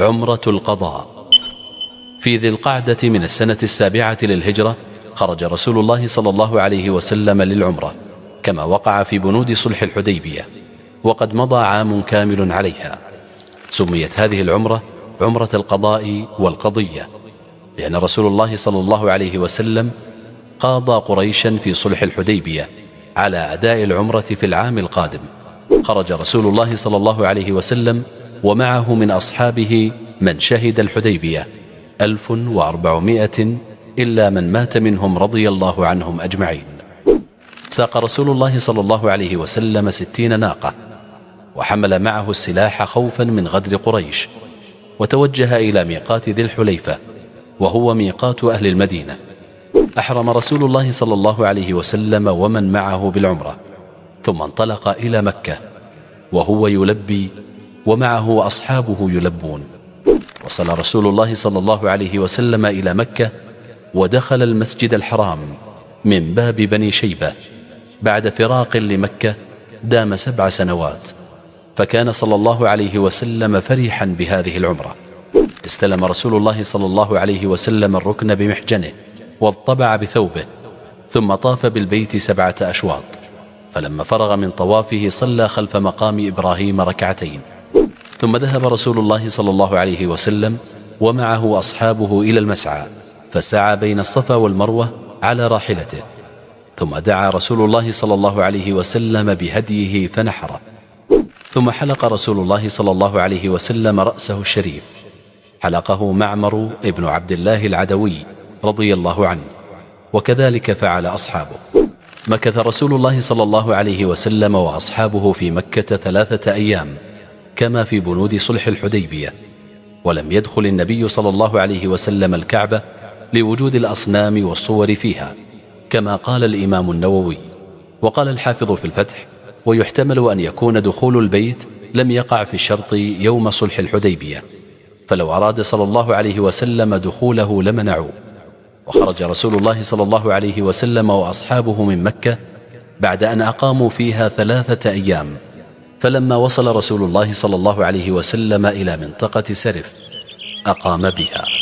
عمرة القضاء. في ذي القعدة من السنة السابعة للهجرة خرج رسول الله صلى الله عليه وسلم للعمرة كما وقع في بنود صلح الحديبية وقد مضى عام كامل عليها. سميت هذه العمرة عمرة القضاء والقضية لأن رسول الله صلى الله عليه وسلم قاضى قريشا في صلح الحديبية على أداء العمرة في العام القادم. خرج رسول الله صلى الله عليه وسلم ومعه من أصحابه من شهد الحديبية. ألف وأربعمائة إلا من مات منهم رضي الله عنهم أجمعين. ساق رسول الله صلى الله عليه وسلم ستين ناقة وحمل معه السلاح خوفا من غدر قريش وتوجه إلى ميقات ذي الحليفة وهو ميقات أهل المدينة. أحرم رسول الله صلى الله عليه وسلم ومن معه بالعمرة ثم انطلق إلى مكة وهو يلبي ومعه أصحابه يلبون. وصل رسول الله صلى الله عليه وسلم إلى مكة ودخل المسجد الحرام من باب بني شيبة بعد فراق لمكة دام سبع سنوات فكان صلى الله عليه وسلم فرحا بهذه العمرة. استلم رسول الله صلى الله عليه وسلم الركن بمحجنه واضطبع بثوبه ثم طاف بالبيت سبعة أشواط. فلما فرغ من طوافه صلى خلف مقام إبراهيم ركعتين. ثم ذهب رسول الله صلى الله عليه وسلم ومعه أصحابه إلى المسعى فسعى بين الصفا والمروة على راحلته ثم دعا رسول الله صلى الله عليه وسلم بهديه فنحره ثم حلق رسول الله صلى الله عليه وسلم رأسه الشريف حلقه معمر ابن عبد الله العدوي رضي الله عنه وكذلك فعل أصحابه مكث رسول الله صلى الله عليه وسلم وأصحابه في مكة ثلاثة أيام. كما في بنود صلح الحديبية ولم يدخل النبي صلى الله عليه وسلم الكعبة لوجود الأصنام والصور فيها كما قال الإمام النووي. وقال الحافظ في الفتح ويحتمل أن يكون دخول البيت لم يقع في الشرط يوم صلح الحديبية فلو أراد صلى الله عليه وسلم دخوله لمنعوه وخرج رسول الله صلى الله عليه وسلم وأصحابه من مكة بعد أن أقاموا فيها ثلاثة أيام. فلما وصل رسول الله صلى الله عليه وسلم إلى منطقة سرف أقام بها.